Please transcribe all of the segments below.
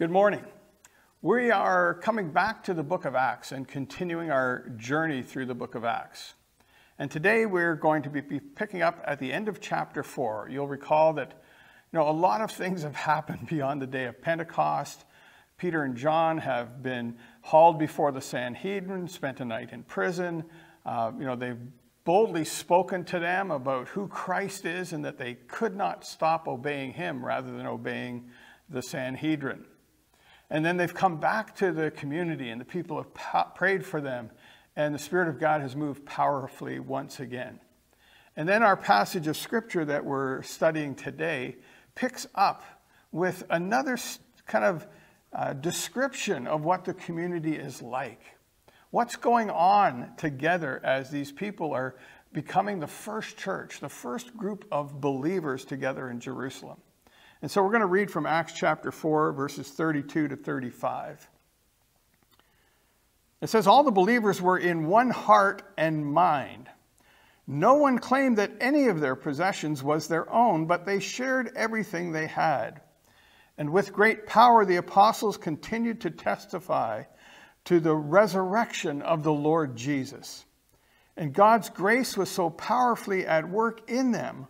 Good morning. We are coming back to the book of Acts and continuing our journey through the book of Acts. And today we're going to be picking up at the end of chapter 4. You'll recall that you know, a lot of things have happened beyond the day of Pentecost. Peter and John have been hauled before the Sanhedrin, spent a night in prison. Uh, you know, they've boldly spoken to them about who Christ is and that they could not stop obeying him rather than obeying the Sanhedrin. And then they've come back to the community, and the people have prayed for them, and the Spirit of God has moved powerfully once again. And then our passage of Scripture that we're studying today picks up with another kind of uh, description of what the community is like. What's going on together as these people are becoming the first church, the first group of believers together in Jerusalem. And so we're going to read from Acts chapter 4, verses 32 to 35. It says, All the believers were in one heart and mind. No one claimed that any of their possessions was their own, but they shared everything they had. And with great power, the apostles continued to testify to the resurrection of the Lord Jesus. And God's grace was so powerfully at work in them,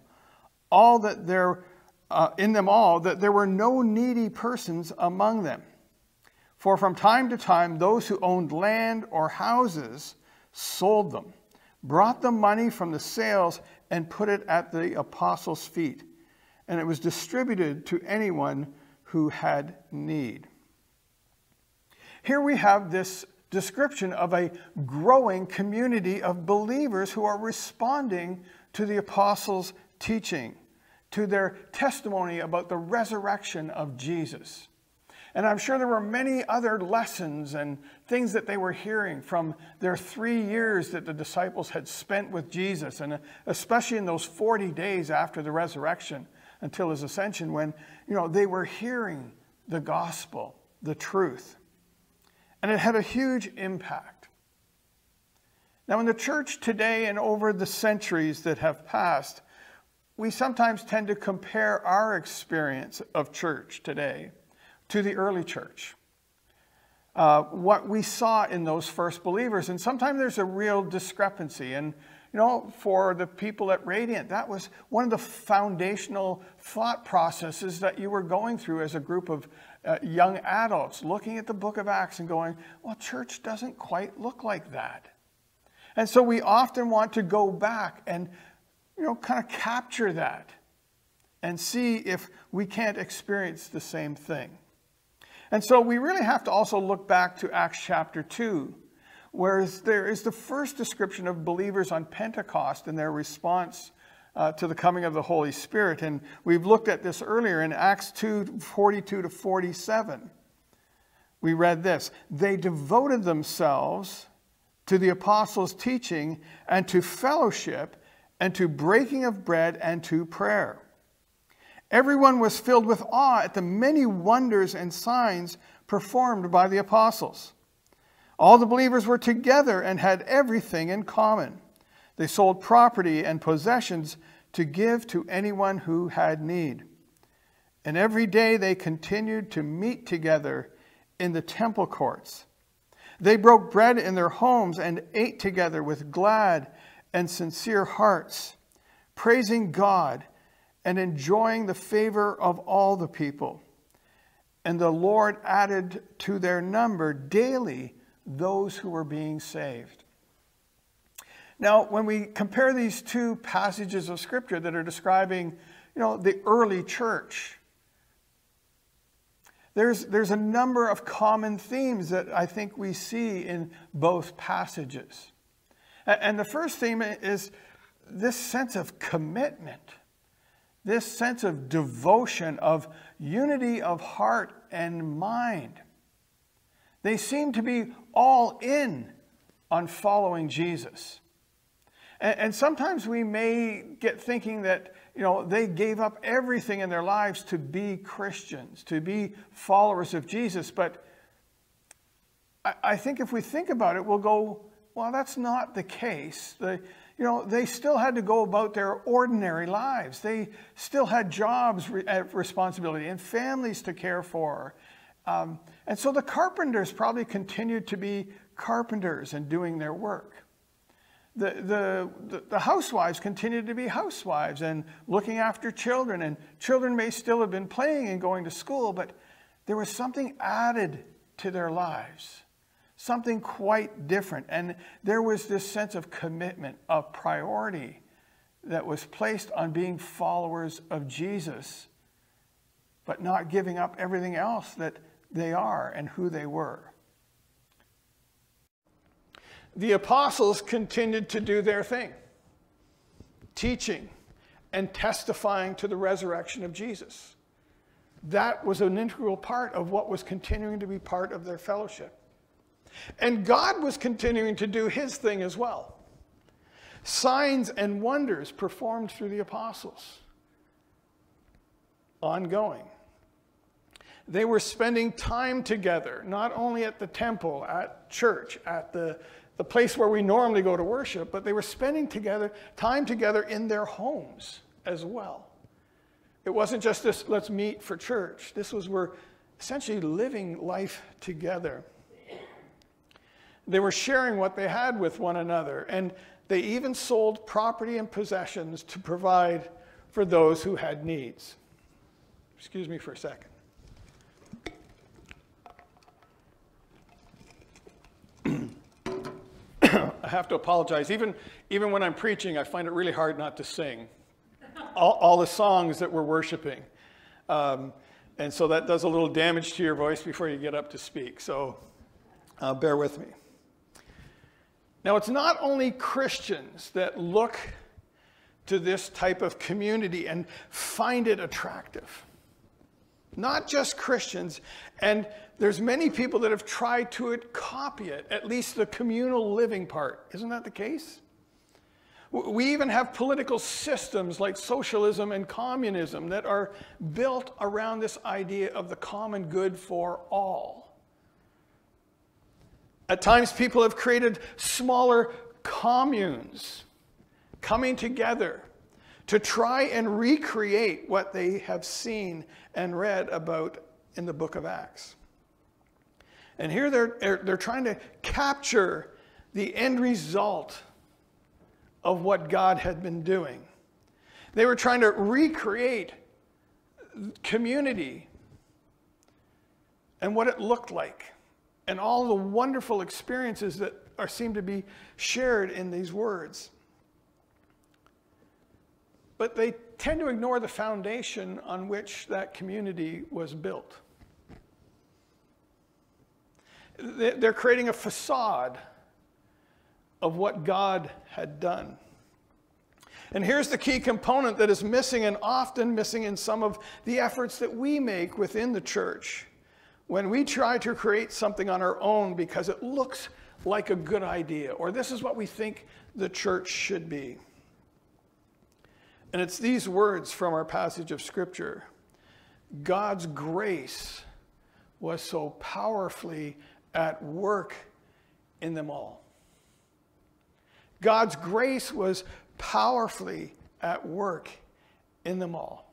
all that there uh, in them all that there were no needy persons among them. For from time to time, those who owned land or houses sold them, brought the money from the sales, and put it at the apostles' feet. And it was distributed to anyone who had need. Here we have this description of a growing community of believers who are responding to the apostles' teaching to their testimony about the resurrection of Jesus. And I'm sure there were many other lessons and things that they were hearing from their three years that the disciples had spent with Jesus, and especially in those 40 days after the resurrection until his ascension, when you know they were hearing the gospel, the truth. And it had a huge impact. Now, in the church today and over the centuries that have passed, we sometimes tend to compare our experience of church today to the early church. Uh, what we saw in those first believers. And sometimes there's a real discrepancy. And, you know, for the people at Radiant, that was one of the foundational thought processes that you were going through as a group of uh, young adults, looking at the book of Acts and going, well, church doesn't quite look like that. And so we often want to go back and you know, kind of capture that and see if we can't experience the same thing. And so we really have to also look back to Acts chapter 2, where there is the first description of believers on Pentecost and their response uh, to the coming of the Holy Spirit. And we've looked at this earlier in Acts 2 42 to 47. We read this They devoted themselves to the apostles' teaching and to fellowship and to breaking of bread and to prayer. Everyone was filled with awe at the many wonders and signs performed by the apostles. All the believers were together and had everything in common. They sold property and possessions to give to anyone who had need. And every day they continued to meet together in the temple courts. They broke bread in their homes and ate together with glad and sincere hearts, praising God and enjoying the favor of all the people. And the Lord added to their number daily those who were being saved. Now, when we compare these two passages of Scripture that are describing, you know, the early church, there's, there's a number of common themes that I think we see in both passages. And the first theme is this sense of commitment, this sense of devotion, of unity of heart and mind. They seem to be all in on following Jesus. And, sometimes we may get thinking that, you know, they gave up everything in their lives to be Christians, to be followers of Jesus. But I think if we think about it, we'll go, well, that's not the case. The, you know, they still had to go about their ordinary lives. They still had jobs, re- responsibility, and families to care for, Um, and so the carpenters probably continued to be carpenters and doing their work. The, the, the, housewives continued to be housewives and looking after children, and children may still have been playing and going to school, but there was something added to their lives, something quite different. And there was this sense of commitment, of priority that was placed on being followers of Jesus, but not giving up everything else that they are and who they were. The apostles continued to do their thing, teaching and testifying to the resurrection of Jesus. That was an integral part of what was continuing to be part of their fellowship. And God was continuing to do his thing as well. Signs and wonders performed through the apostles, ongoing. They were spending time together, not only at the temple, at church, at the, the place where we normally go to worship, but they were spending together, time together in their homes as well. It wasn't just this, let's meet for church. This was we're essentially living life together. They were sharing what they had with one another, and they even sold property and possessions to provide for those who had needs. Excuse me for a second. I have to apologize. Even, even when I'm preaching, I find it really hard not to sing all, all the songs that we're worshiping. Um, and so that does a little damage to your voice before you get up to speak. So uh, bear with me. Now, it's not only Christians that look to this type of community and find it attractive. Not just Christians, and there's many people that have tried to copy it, at least the communal living part. Isn't that the case? We even have political systems like socialism and communism that are built around this idea of the common good for all. At times, people have created smaller communes coming together to try and recreate what they have seen and read about in the book of Acts. And here they're, they're trying to capture the end result of what God had been doing. They were trying to recreate community and what it looked like and all the wonderful experiences that are seem to be shared in these words. But they tend to ignore the foundation on which that community was built. They're creating a facade of what God had done. And here's the key component that is missing and often missing in some of the efforts that we make within the church. When we try to create something on our own because it looks like a good idea, or this is what we think the church should be. And it's these words from our passage of Scripture God's grace was so powerfully at work in them all. God's grace was powerfully at work in them all.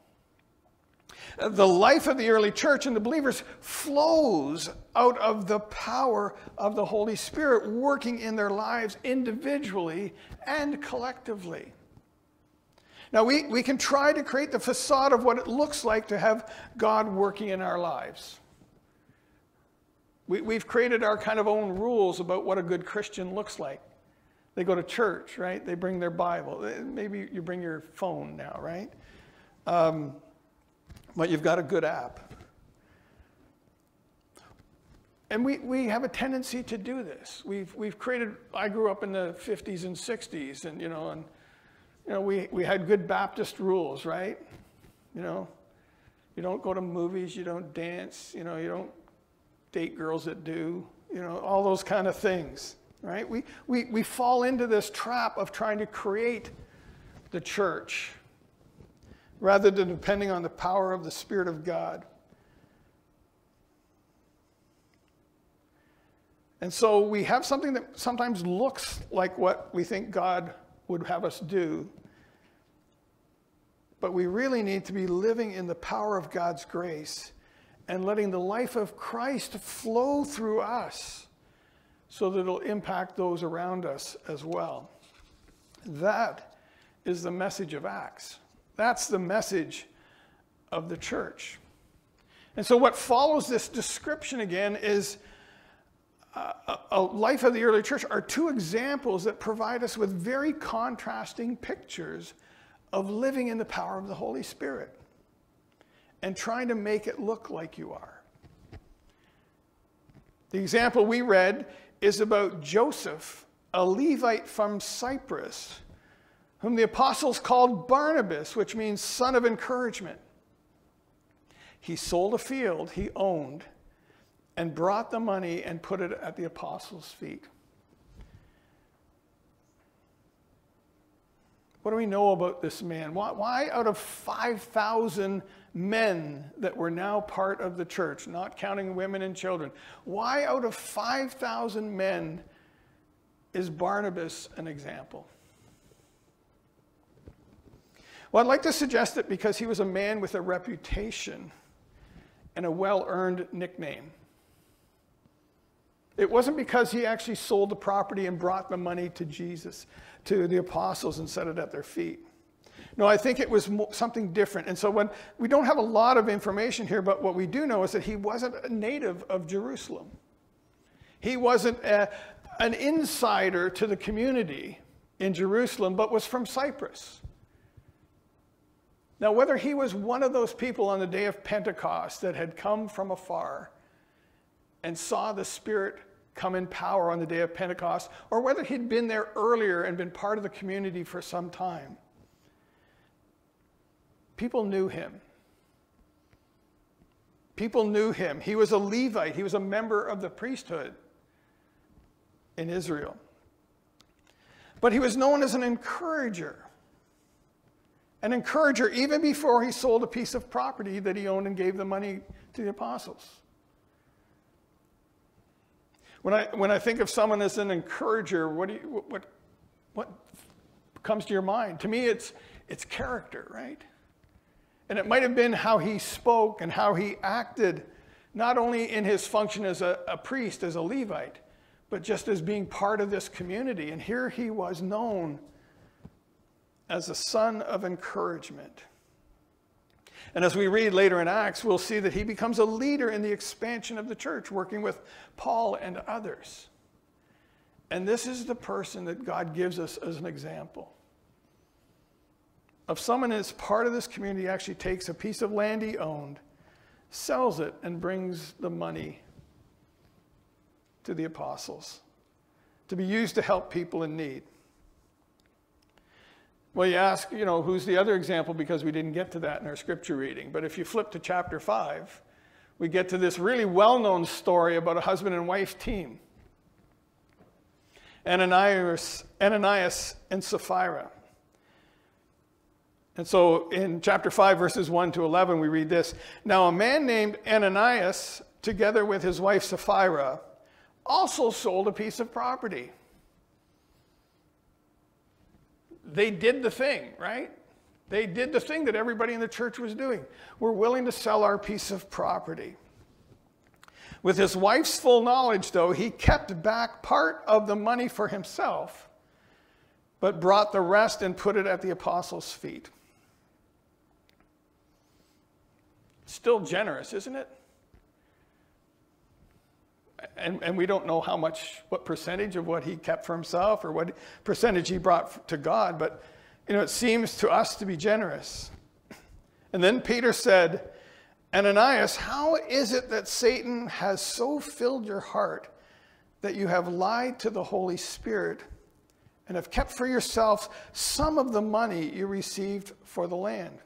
The life of the early church and the believers flows out of the power of the Holy Spirit working in their lives individually and collectively. Now, we, we can try to create the facade of what it looks like to have God working in our lives. We, we've created our kind of own rules about what a good Christian looks like. They go to church, right? They bring their Bible. Maybe you bring your phone now, right? Um, but you've got a good app. And we, we have a tendency to do this. We've, we've created, I grew up in the 50s and 60s, and, you know, and, you know, we, we had good Baptist rules, right? You know, you don't go to movies, you don't dance, you know, you don't date girls that do, you know, all those kind of things right? We, we, we fall into this trap of trying to create the church rather than depending on the power of the Spirit of God. And so we have something that sometimes looks like what we think God would have us do. But we really need to be living in the power of God's grace and letting the life of Christ flow through us so that it'll impact those around us as well. That is the message of Acts. That's the message of the church. And so, what follows this description again is a, life of the early church are two examples that provide us with very contrasting pictures of living in the power of the Holy Spirit and trying to make it look like you are. The example we read is about Joseph, a Levite from Cyprus, whom the apostles called Barnabas, which means son of encouragement. He sold a field he owned and brought the money and put it at the apostles' feet. What do we know about this man? Why, why out of 5,000 men that were now part of the church, not counting women and children, why out of 5,000 men is Barnabas an example? Well, I'd like to suggest that because he was a man with a reputation and a well earned nickname. It wasn't because he actually sold the property and brought the money to Jesus, to the apostles, and set it at their feet. No, I think it was something different. And so when we don't have a lot of information here, but what we do know is that he wasn't a native of Jerusalem. He wasn't a, an insider to the community in Jerusalem, but was from Cyprus. Now, whether he was one of those people on the day of Pentecost that had come from afar and saw the Spirit come in power on the day of Pentecost, or whether he'd been there earlier and been part of the community for some time. People knew him. People knew him. He was a Levite, he was a member of the priesthood in Israel. But he was known as an encourager. An encourager even before he sold a piece of property that he owned and gave the money to the apostles. When I, when I think of someone as an encourager, what, do you, what, what comes to your mind? To me, it's, it's character, right? And it might have been how he spoke and how he acted, not only in his function as a, a priest, as a Levite, but just as being part of this community. And here he was known as a son of encouragement. And as we read later in Acts, we'll see that he becomes a leader in the expansion of the church, working with Paul and others. And this is the person that God gives us as an example of someone that's part of this community actually takes a piece of land he owned, sells it, and brings the money to the apostles to be used to help people in need. Well, you ask, you know, who's the other example because we didn't get to that in our scripture reading. But if you flip to chapter 5, we get to this really well known story about a husband and wife team Ananias, Ananias and Sapphira. And so in chapter 5, verses 1 to 11, we read this Now a man named Ananias, together with his wife Sapphira, also sold a piece of property they did the thing, right? They did the thing that everybody in the church was doing. We're willing to sell our piece of property. With his wife's full knowledge, though, he kept back part of the money for himself, but brought the rest and put it at the apostles' feet. Still generous, isn't it? And, and we don't know how much, what percentage of what he kept for himself or what percentage he brought to God, but you know, it seems to us to be generous. And then Peter said, Ananias, how is it that Satan has so filled your heart that you have lied to the Holy Spirit and have kept for yourself some of the money you received for the land?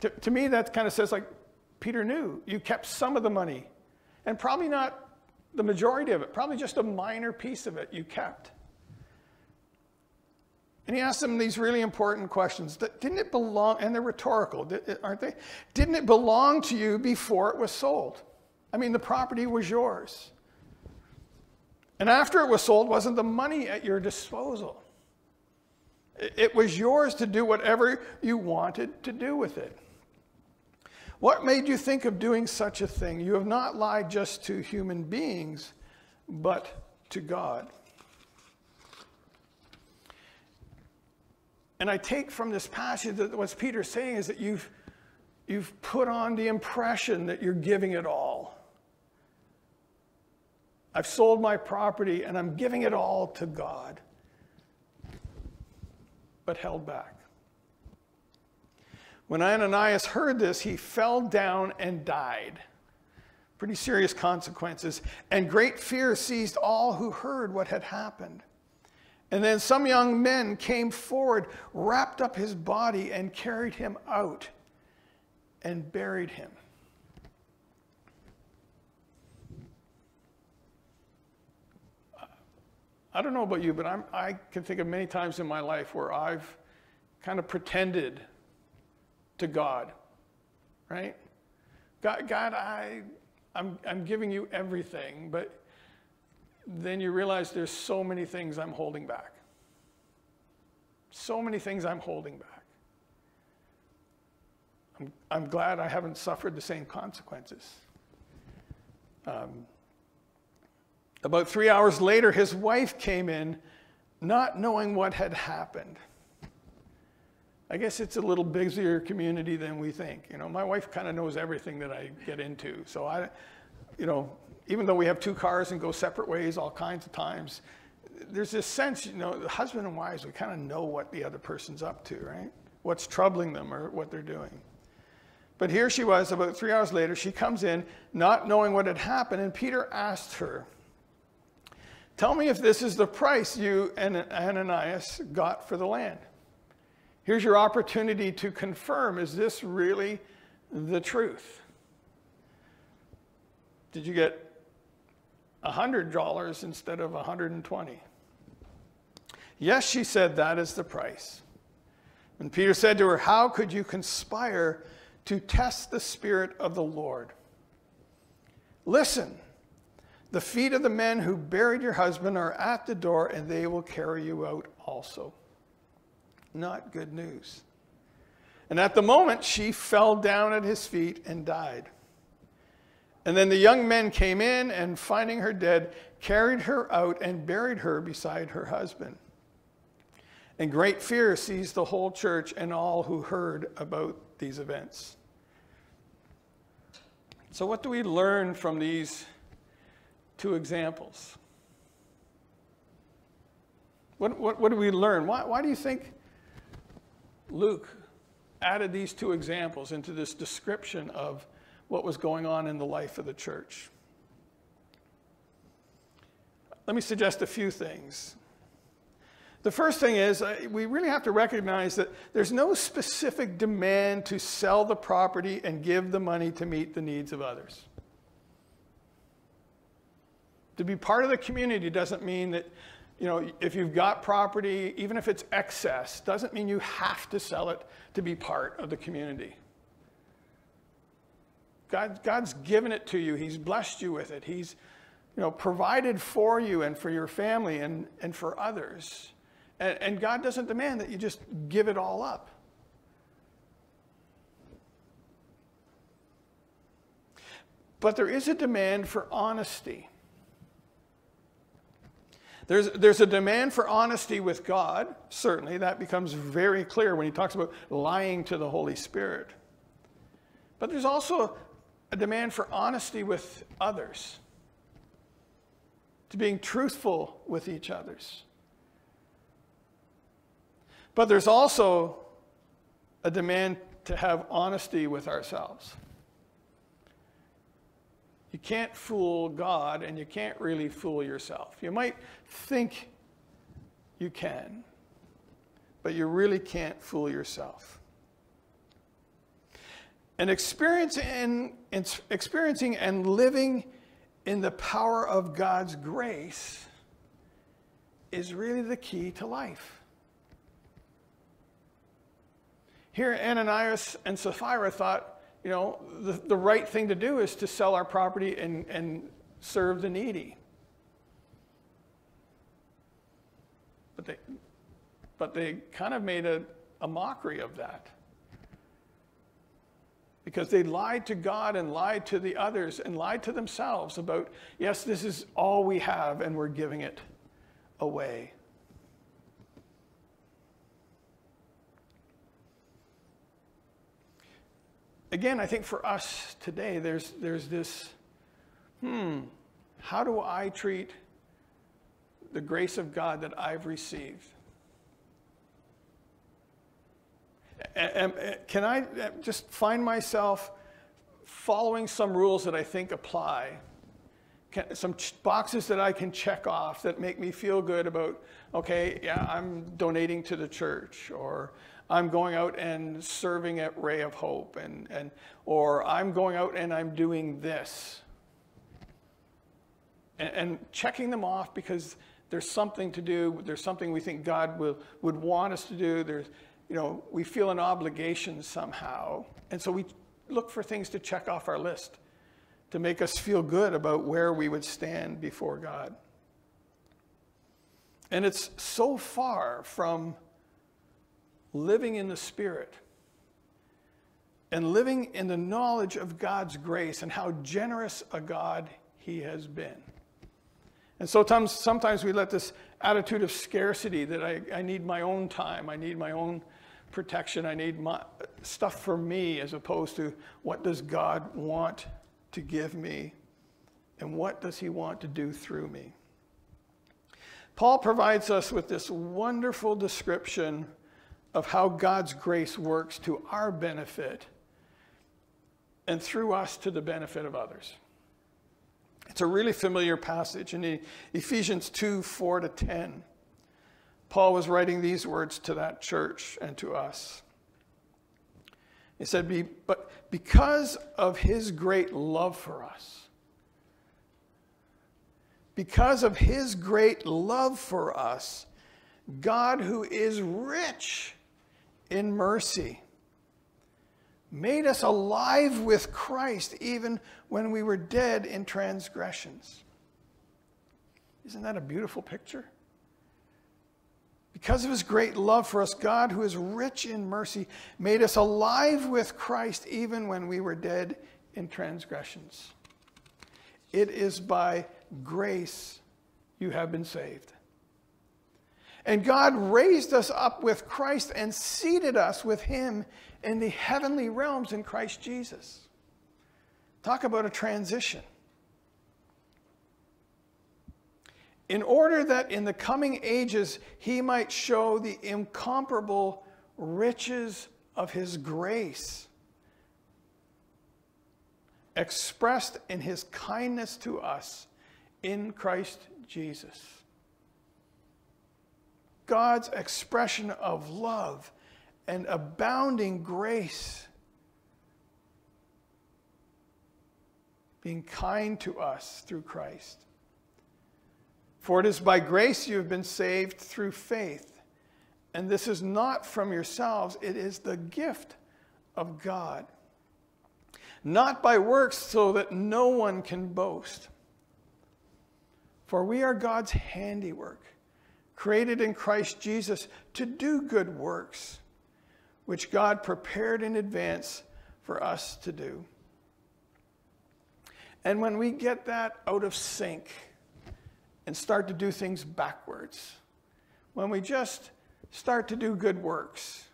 To, to me, that kind of says, like, Peter knew you kept some of the money and probably not the majority of it, probably just a minor piece of it you kept. And he asked them these really important questions. Didn't it belong, and they're rhetorical, aren't they? Didn't it belong to you before it was sold? I mean, the property was yours. And after it was sold, wasn't the money at your disposal? It was yours to do whatever you wanted to do with it. What made you think of doing such a thing? You have not lied just to human beings, but to God. And I take from this passage that what Peter's saying is that you've, you've put on the impression that you're giving it all. I've sold my property and I'm giving it all to God, but held back. When Ananias heard this, he fell down and died. Pretty serious consequences. And great fear seized all who heard what had happened. And then some young men came forward, wrapped up his body, and carried him out and buried him. I don't know about you, but I'm, I can think of many times in my life where I've kind of pretended to God, right? God, God I, I'm, I'm giving you everything, but then you realize there's so many things I'm holding back. So many things I'm holding back. I'm, I'm glad I haven't suffered the same consequences. Um, about three hours later, his wife came in, not knowing what had happened. I guess it's a little busier community than we think. You know, my wife kind of knows everything that I get into. So I, you know, even though we have two cars and go separate ways all kinds of times, there's this sense, you know, husband and wives, we kind of know what the other person's up to, right? What's troubling them or what they're doing. But here she was, about three hours later, she comes in, not knowing what had happened, and Peter asked her, Tell me if this is the price you and Ananias got for the land. Here's your opportunity to confirm is this really the truth? Did you get $100 instead of 120? Yes, she said, that is the price. And Peter said to her, How could you conspire to test the Spirit of the Lord? Listen. The feet of the men who buried your husband are at the door, and they will carry you out also. Not good news. And at the moment, she fell down at his feet and died. And then the young men came in and, finding her dead, carried her out and buried her beside her husband. And great fear seized the whole church and all who heard about these events. So, what do we learn from these two examples. What, what, what do we learn? Why, why do you think Luke added these two examples into this description of what was going on in the life of the church? Let me suggest a few things. The first thing is, uh, we really have to recognize that there's no specific demand to sell the property and give the money to meet the needs of others. To be part of the community doesn't mean that, you know, if you've got property, even if it's excess, doesn't mean you have to sell it to be part of the community. God, God's given it to you. He's blessed you with it. He's, you know, provided for you and for your family and, and for others. And, and God doesn't demand that you just give it all up. But there is a demand for honesty. There's, there's a demand for honesty with God, certainly. That becomes very clear when he talks about lying to the Holy Spirit. But there's also a demand for honesty with others, to being truthful with each others. But there's also a demand to have honesty with ourselves. You can't fool God and you can't really fool yourself. You might think you can, but you really can't fool yourself. And experiencing, experiencing and living in the power of God's grace is really the key to life. Here, Ananias and Sapphira thought, you know, the, the right thing to do is to sell our property and, and serve the needy. But they, but they kind of made a, a mockery of that. because they lied to God and lied to the others and lied to themselves about, yes, this is all we have and we're giving it away. Again, I think for us today, there's, there's this hmm, how do I treat the grace of God that I've received? Can I uh, just find myself following some rules that I think apply? Some boxes that I can check off that make me feel good about, okay, yeah, I'm donating to the church, or I'm going out and serving at Ray of Hope, and, and, or I'm going out and I'm doing this. And, and checking them off because there's something to do, there's something we think God will, would want us to do, there's, you know, we feel an obligation somehow. And so we look for things to check off our list to make us feel good about where we would stand before God. And it's so far from living in the Spirit and living in the knowledge of God's grace and how generous a God He has been. And so sometimes we let this attitude of scarcity that I, I need my own time, I need my own protection, I need my, stuff for me, as opposed to what does God want to give me and what does He want to do through me. Paul provides us with this wonderful description of how God's grace works to our benefit and through us to the benefit of others. It's a really familiar passage in Ephesians 2 4 to 10. Paul was writing these words to that church and to us. He said, Be, But because of his great love for us, because of his great love for us, God, who is rich in mercy, made us alive with Christ even when we were dead in transgressions. Isn't that a beautiful picture? Because of his great love for us, God, who is rich in mercy, made us alive with Christ even when we were dead in transgressions. It is by grace you have been saved. And God raised us up with Christ and seated us with him in the heavenly realms in Christ Jesus. Talk about a transition. In order that in the coming ages he might show the incomparable riches of his grace expressed in his kindness to us in Christ Jesus. God's expression of love and abounding grace. Being kind to us through Christ. For it is by grace you have been saved through faith. And this is not from yourselves, it is the gift of God. Not by works, so that no one can boast. For we are God's handiwork created in Christ Jesus to do good works, which God prepared in advance for us to do. And when we get that out of sync and start to do things backwards, when we just start to do good works,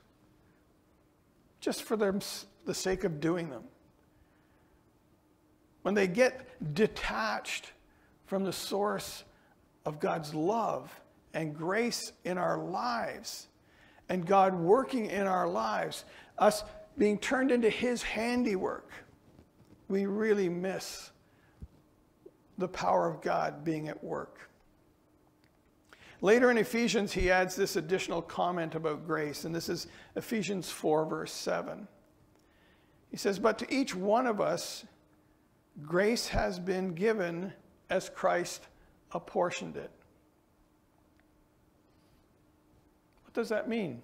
just for the sake of doing them, when they get detached from the source of God's love and grace in our lives, and God working in our lives, us being turned into His handiwork, we really miss the power of God being at work. Later in Ephesians, he adds this additional comment about grace, and this is Ephesians 4, verse 7. He says, But to each one of us, grace has been given as Christ apportioned it. Does that mean?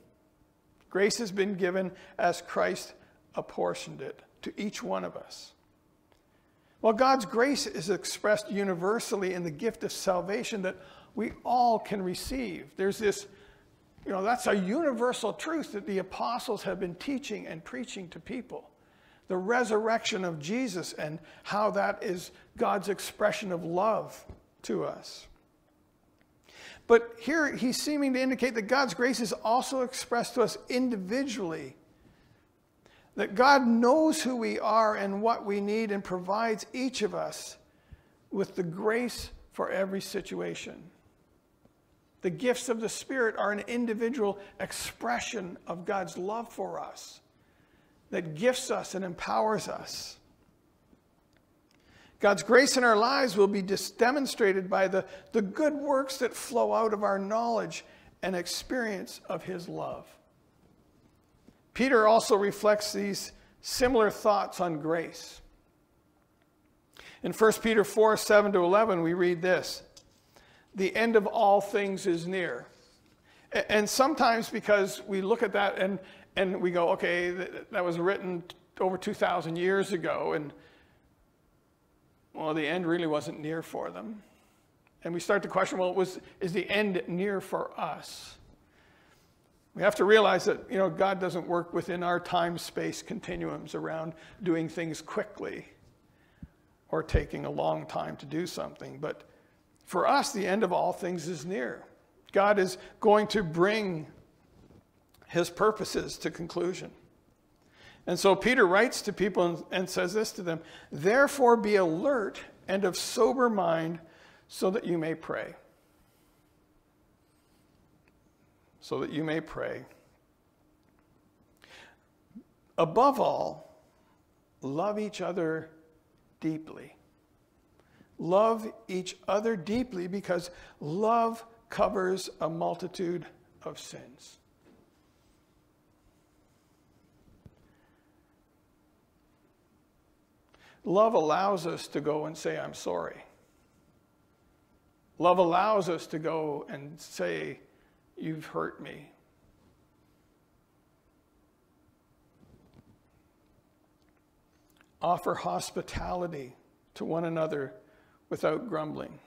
Grace has been given as Christ apportioned it to each one of us. Well, God's grace is expressed universally in the gift of salvation that we all can receive. There's this, you know, that's a universal truth that the apostles have been teaching and preaching to people. the resurrection of Jesus and how that is God's expression of love to us. But here he's seeming to indicate that God's grace is also expressed to us individually. That God knows who we are and what we need and provides each of us with the grace for every situation. The gifts of the Spirit are an individual expression of God's love for us that gifts us and empowers us. God's grace in our lives will be demonstrated by the, the good works that flow out of our knowledge and experience of His love. Peter also reflects these similar thoughts on grace. In 1 Peter 4 7 to 11, we read this The end of all things is near. And sometimes because we look at that and, and we go, okay, that was written over 2,000 years ago, and well, the end really wasn't near for them. And we start to question, well, was, is the end near for us? We have to realize that, you know, God doesn't work within our time-space continuums around doing things quickly or taking a long time to do something. But for us, the end of all things is near. God is going to bring his purposes to conclusion. And so Peter writes to people and, says this to them Therefore, be alert and of sober mind so that you may pray. So that you may pray. Above all, love each other deeply. Love each other deeply because love covers a multitude of sins. Love allows us to go and say, I'm sorry. Love allows us to go and say, You've hurt me. Offer hospitality to one another without grumbling.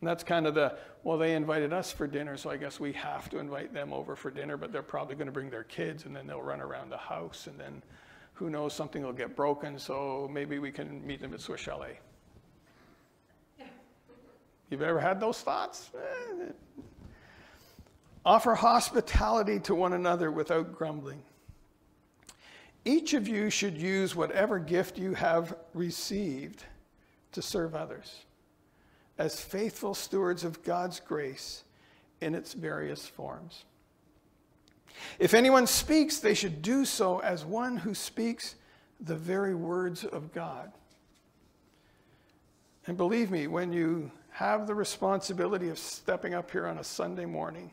And that's kind of the, well, they invited us for dinner, so I guess we have to invite them over for dinner, but they're probably going to bring their kids and then they'll run around the house and then who knows, something will get broken, so maybe we can meet them at Swiss Chalet. You've ever had those thoughts? Eh. Offer hospitality to one another without grumbling. Each of you should use whatever gift you have received to serve others as faithful stewards of God's grace in its various forms. If anyone speaks, they should do so as one who speaks the very words of God. And believe me, when you have the responsibility of stepping up here on a Sunday morning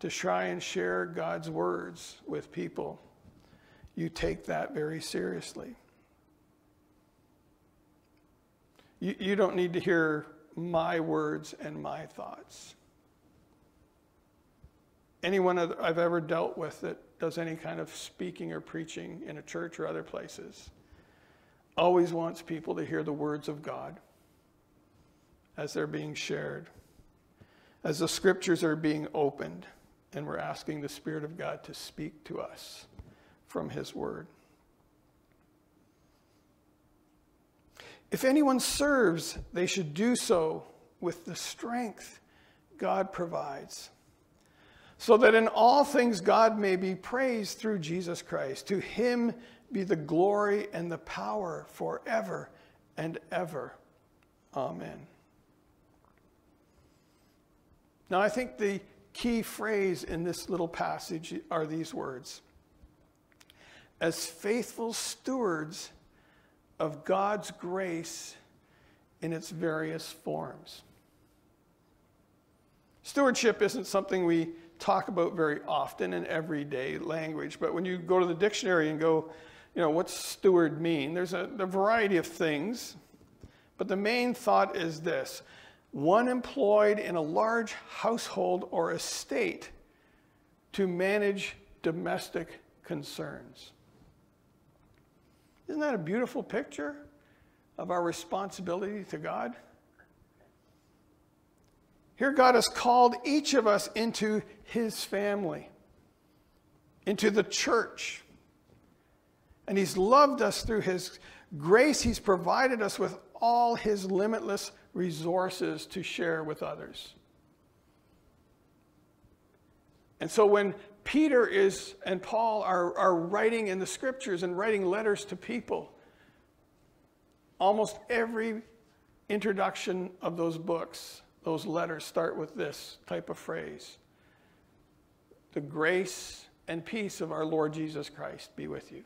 to try and share God's words with people, you take that very seriously. You, you don't need to hear my words and my thoughts anyone I've ever dealt with that does any kind of speaking or preaching in a church or other places always wants people to hear the words of God as they're being shared, as the scriptures are being opened, and we're asking the Spirit of God to speak to us from His Word. If anyone serves, they should do so with the strength God provides so that in all things God may be praised through Jesus Christ. To him be the glory and the power forever and ever. Amen. Now, I think the key phrase in this little passage are these words As faithful stewards of God's grace in its various forms. Stewardship isn't something we talk about very often in everyday language. But when you go to the dictionary and go, you know, what's steward mean? There's a, a variety of things, but the main thought is this one employed in a large household or estate to manage domestic concerns. Isn't that a beautiful picture of our responsibility to God? Here, God has called each of us into his family, into the church. And He's loved us through His grace. He's provided us with all His limitless resources to share with others. And so when Peter is and Paul are, are writing in the scriptures and writing letters to people, almost every introduction of those books, those letters start with this type of phrase The grace and peace of our Lord Jesus Christ be with you.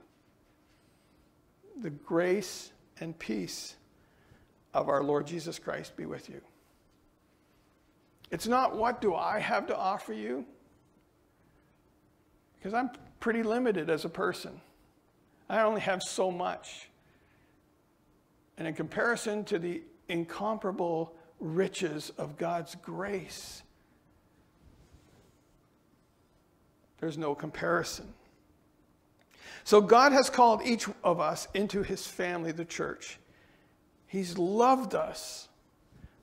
The grace and peace of our Lord Jesus Christ be with you. It's not what do I have to offer you? Because I'm pretty limited as a person. I only have so much. And in comparison to the incomparable riches of God's grace, there's no comparison. So God has called each of us into his family, the church. He's loved us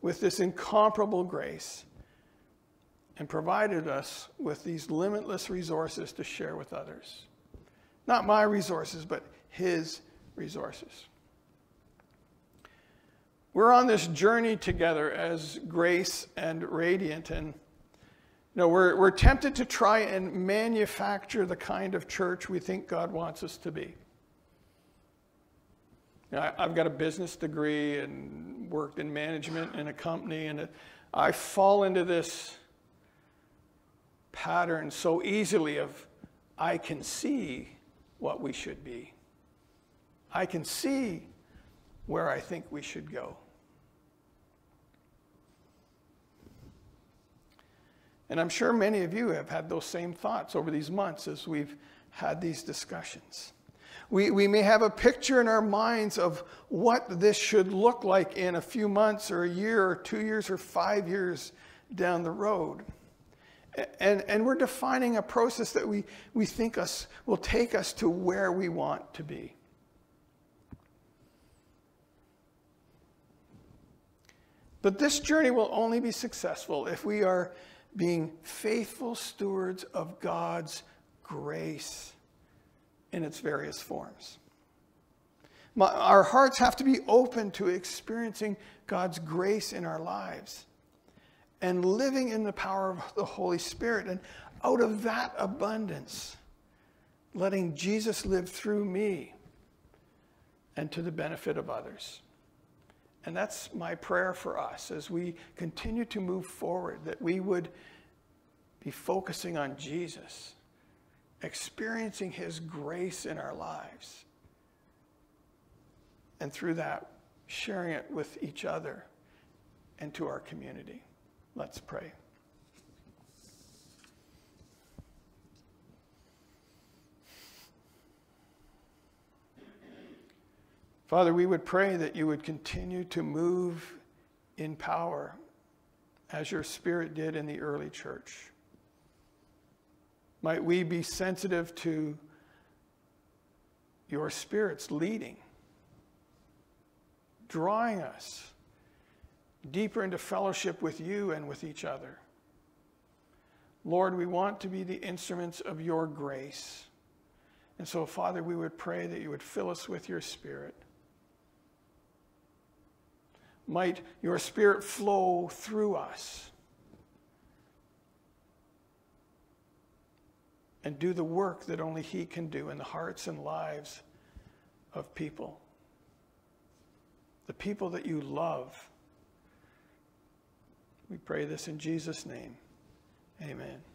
with this incomparable grace and provided us with these limitless resources to share with others. Not my resources, but His resources. We're on this journey together as Grace and Radiant, and you know, we're, we're tempted to try and manufacture the kind of church we think God wants us to be. I've got a business degree and worked in management in a company, and I fall into this pattern so easily of I can see what we should be. I can see where I think we should go. And I'm sure many of you have had those same thoughts over these months as we've had these discussions. We, we may have a picture in our minds of what this should look like in a few months or a year or two years or five years down the road. And, and we're defining a process that we, we think us will take us to where we want to be. But this journey will only be successful if we are being faithful stewards of God's grace in its various forms. My, our hearts have to be open to experiencing God's grace in our lives and living in the power of the Holy Spirit. And out of that abundance, letting Jesus live through me and to the benefit of others. And that's my prayer for us as we continue to move forward, that we would be focusing on Jesus, experiencing his grace in our lives, and through that, sharing it with each other and to our community. Let's pray. Father, we would pray that you would continue to move in power as your Spirit did in the early church. Might we be sensitive to your Spirit's leading, drawing us deeper into fellowship with you and with each other. Lord, we want to be the instruments of your grace. And so, Father, we would pray that you would fill us with your Spirit. Might your Spirit flow through us and do the work that only He can do in the hearts and lives of people. The people that you love we pray this in Jesus' name. Amen.